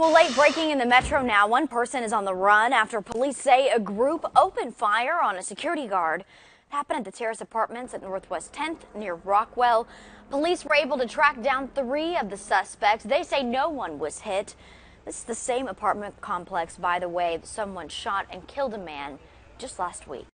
Well, late breaking in the metro now. One person is on the run after police say a group opened fire on a security guard. It happened at the Terrace Apartments at Northwest 10th near Rockwell. Police were able to track down three of the suspects. They say no one was hit. This is the same apartment complex, by the way, that someone shot and killed a man just last week.